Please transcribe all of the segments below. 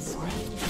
has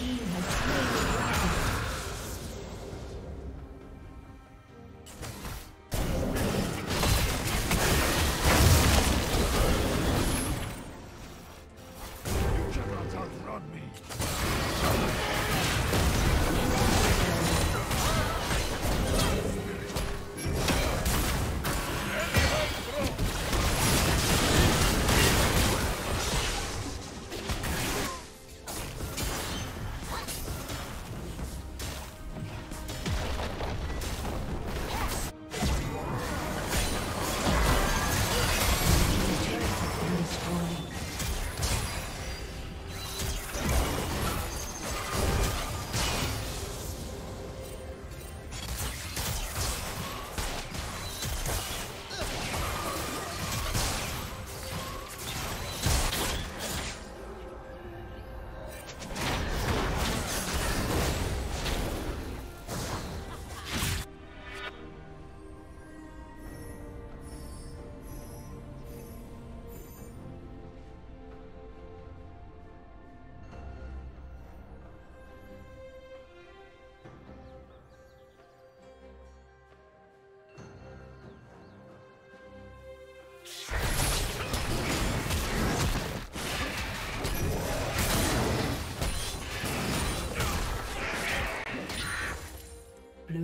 team has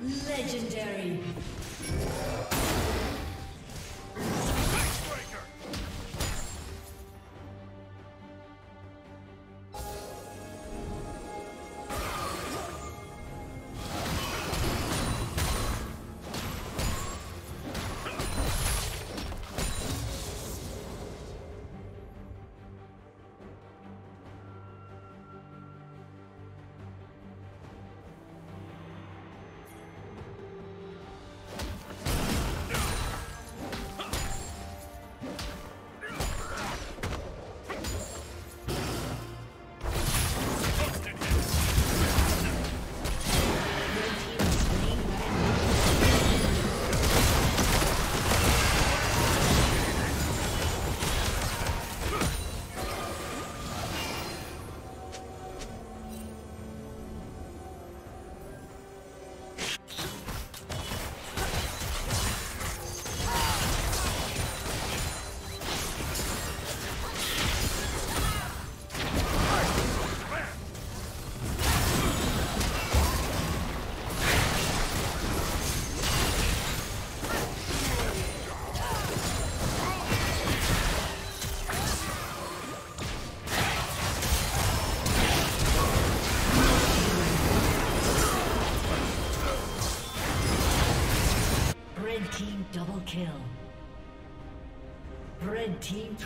Legendary.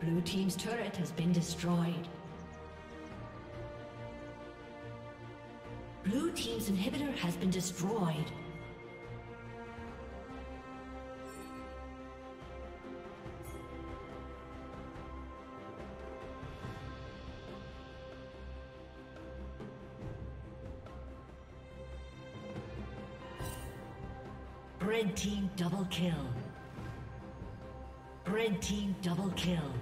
Blue Team's turret has been destroyed. Blue Team's inhibitor has been destroyed. Red Team double kill. Red Team double kill.